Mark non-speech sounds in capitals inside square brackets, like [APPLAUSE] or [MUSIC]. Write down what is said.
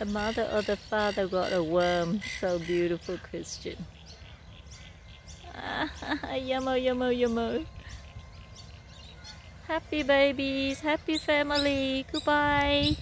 The mother or the father got a worm. So beautiful, Christian. Ah, [LAUGHS] yummo, yummo, yummo. Happy babies, happy family. Goodbye.